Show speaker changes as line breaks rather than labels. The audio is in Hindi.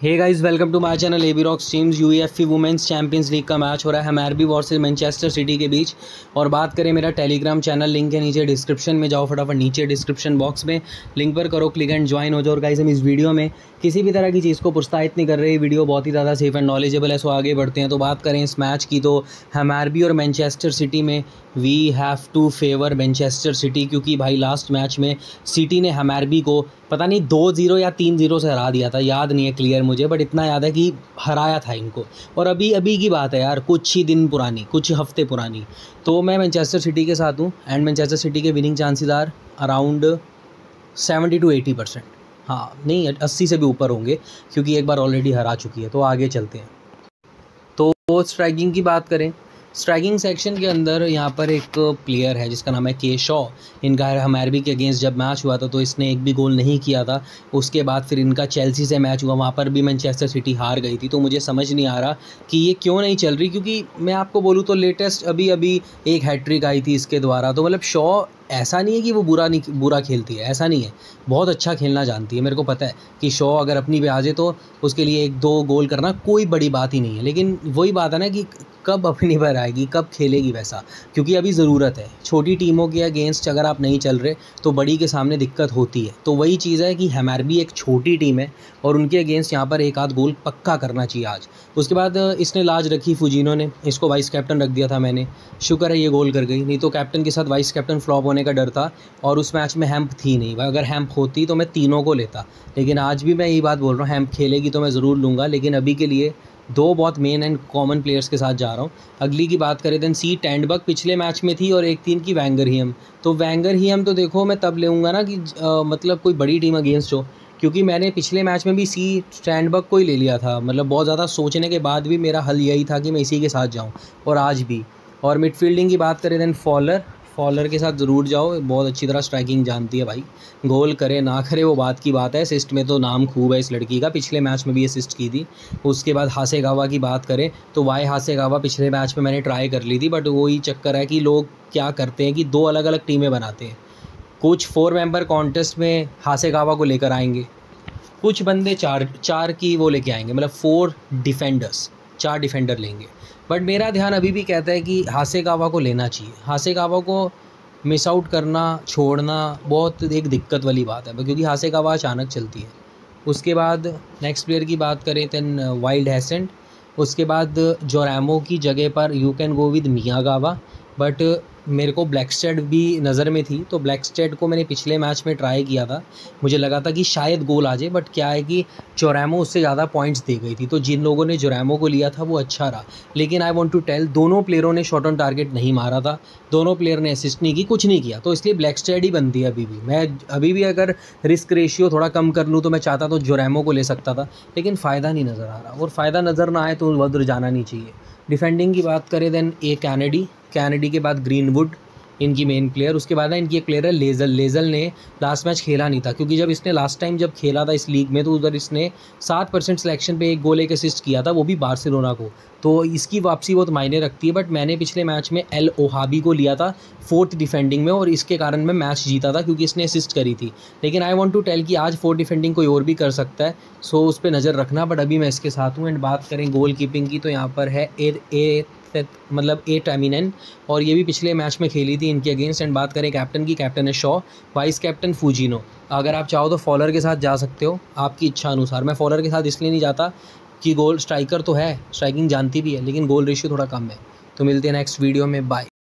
Hey guys welcome to my channel A B rocks teams F women's champions league का मैच हो रहा है हमारबी वर्सेस मैनचेस्टर सिटी के बीच। और बात करें मेरा टेलीग्राम चैनल लिंक है नीचे डिस्क्रिप्शन में, जाओ फटाफट नीचे डिस्क्रिप्शन बॉक्स में। लिंक पर करो क्लिक एंड ज्वाइन हो जाओ। और गाइस हम इस वीडियो में किसी भी तरह की चीज़ को प्रोत्साहित नहीं कर रहे वीडियो बहुत ही ज़्यादा सेफ़ एंड नॉलेजेबल है सो आगे बढ़ते हैं। तो बात करें इस मैच की तो हमारबी और मैनचेस्टर सिटी में we have to favour Manchester City क्योंकि भाई लास्ट मैच में सिटी ने हमारबी को पता नहीं, दो ज़ीरो या तीन ज़ीरो से हरा दिया था। याद नहीं है क्लियर मुझे बट इतना याद है कि हराया था इनको। और अभी अभी की बात है यार, कुछ ही दिन पुरानी, कुछ हफ़्ते पुरानी। तो मैं मैनचेस्टर सिटी के साथ हूँ एंड मैनचेस्टर सिटी के winning chances are around seventy to eighty percent हाँ नहीं, अस्सी से भी ऊपर होंगे, क्योंकि एक बार ऑलरेडी हरा चुकी है तो आगे चलते हैं। तो स्ट्राइकिंग की बात करें स्ट्राइकिंग सेक्शन के अंदर यहाँ पर एक प्लेयर है जिसका नाम है के शॉ इनका हमारबी के अगेंस्ट जब मैच हुआ था तो इसने एक भी गोल नहीं किया था। उसके बाद फिर इनका चेल्सी से मैच हुआ, वहाँ पर भी मैनचेस्टर सिटी हार गई थी। तो मुझे समझ नहीं आ रहा कि ये क्यों नहीं चल रही, क्योंकि मैं आपको बोलूँ तो लेटेस्ट अभी अभी एक हैट्रिक आई थी इसके द्वारा। तो मतलब शॉ ऐसा नहीं है कि वो बुरा नहीं, बुरा खेलती है, ऐसा नहीं है। बहुत अच्छा खेलना जानती है, मेरे को पता है कि शो अगर अपनी पे आ जाए तो उसके लिए एक दो गोल करना कोई बड़ी बात ही नहीं है। लेकिन वही बात है ना कि कब अपनी पर आएगी, कब खेलेगी वैसा? क्योंकि अभी ज़रूरत है। छोटी टीमों के अगेंस्ट अगर आप नहीं चल रहे तो बड़ी के सामने दिक्कत होती है। तो वही चीज़ है कि हमार भी एक छोटी टीम है और उनके अगेंस्ट यहाँ पर एक आध गोल पक्का करना चाहिए आज। उसके बाद इसने लाज रखी फुजीनो ने। इसको वाइस कैप्टन रख दिया था मैंने। शुक्र है ये गोल कर गई। नहीं तो कैप्टन के साथ वाइस कैप्टन फ्लॉप होने का डर था और उस मैच में हैम्प थी नहीं। अगर हैम्प होती तो मैं तीनों को लेता। लेकिन आज भी मैं यही बात बोल रहा हूँ हैम्प खेलेगी तो मैं ज़रूर लूँगा। लेकिन अभी के लिए दो बहुत मेन एंड कॉमन प्लेयर्स के साथ जा रहा हूँ। अगली की बात करें देन सी टैंडबक पिछले मैच में थी और एक तीन की वैंगर ही हम। तो वैंगर ही हम तो देखो मैं तब लेऊँगा ना कि आ, मतलब कोई बड़ी टीम अगेंस्ट हो। क्योंकि मैंने पिछले मैच में भी सी स्टैंडबक को ही ले लिया था। मतलब बहुत ज़्यादा सोचने के बाद भी मेरा हल यही था कि मैं इसी के साथ जाऊँ और आज भी। और मिडफील्डिंग की बात करें देन फॉलर फॉलर के साथ ज़रूर जाओ। बहुत अच्छी तरह स्ट्राइकिंग जानती है भाई। गोल करे, ना करे, वो बात की बात है। असिस्ट में तो नाम खूब है इस लड़की का। पिछले मैच में भी असिस्ट की थी। उसके बाद हासे गावा की बात करें तो वाई हासे गावा पिछले मैच में मैंने ट्राई कर ली थी बट वही चक्कर है कि लोग क्या करते हैं कि दो अलग अलग टीमें बनाते हैं। कुछ फोर मेंबर कॉन्टेस्ट में हासे गावा को लेकर आएँगे। कुछ बंदे चार चार की वो लेके आएँगे। मतलब फोर डिफेंडर्स चार डिफेंडर लेंगे। बट मेरा ध्यान अभी भी कहता है कि हासे कावा को लेना चाहिए। हासे कावा को मिस आउट करना, छोड़ना बहुत एक दिक्कत वाली बात है, क्योंकि हासे कावा अचानक चलती है। उसके बाद नेक्स्ट प्लेयर की बात करें दैन वाइल्ड हैसेंट उसके बाद जोरामो की जगह पर यू कैन गो विद मियाँ गावा बट मेरे को ब्लैक स्टेड भी नज़र में थी तो ब्लैक स्टेड को मैंने पिछले मैच में ट्राई किया था। मुझे लगा था कि शायद गोल आ जाए बट क्या है कि जोरैमो उससे ज़्यादा पॉइंट्स दे गई थी तो जिन लोगों ने जोरैमो को लिया था, वो अच्छा रहा। लेकिन आई वॉन्ट टू टेल दोनों प्लेयरों ने शॉर्ट ऑन टारगेट नहीं मारा था। दोनों प्लेयर ने असिस्ट नहीं की, कुछ नहीं किया। तो इसलिए ब्लैक स्टेड ही बनती है अभी भी। मैं अभी भी अगर रिस्क रेशियो थोड़ा कम कर लूँ तो मैं चाहता तो जोरैमो को ले सकता था, लेकिन फ़ायदा नहीं नज़र आ रहा। और फ़ायदा नज़र ना आए तो उधर जाना नहीं चाहिए। डिफेंडिंग की बात करें देन ए कैनेडी कैनेडी के बाद ग्रीनवुड, इनकी मेन प्लेयर उसके बाद ना इनकी एक प्लेयर है लेजल। लेजल ने लास्ट मैच खेला नहीं था, क्योंकि जब इसने लास्ट टाइम जब खेला था इस लीग में तो उधर इसने सात परसेंट सिलेक्शन पे एक गोल एक असिस्ट किया था, वो भी बार्सिलोना को। तो इसकी वापसी बहुत मायने रखती है बट मैंने पिछले मैच में एल ओहाबी को लिया था फोर्थ डिफेंडिंग में, और इसके कारण मैं मैच जीता था, क्योंकि इसने असिस्ट करी थी। लेकिन आई वॉन्ट टू टेल कि आज फोर्थ डिफेंडिंग कोई और भी कर सकता है सो उस पर नज़र रखना बट अभी मैं इसके साथ हूँ एंड बात करें गोल कीपिंग की तो यहाँ पर है ए मतलब ए टामिनन और ये भी पिछले मैच में खेली थी इनके अगेंस्ट एंड बात करें कैप्टन की कैप्टन है शॉ वाइस कैप्टन फूजिनो अगर आप चाहो तो फॉलर के साथ जा सकते हो, आपकी इच्छा अनुसार। मैं फॉलर के साथ इसलिए नहीं जाता कि गोल स्ट्राइकर तो है स्ट्राइकिंग जानती भी है, लेकिन गोल रेशियो थोड़ा कम है। तो मिलते हैं नेक्स्ट वीडियो में बाय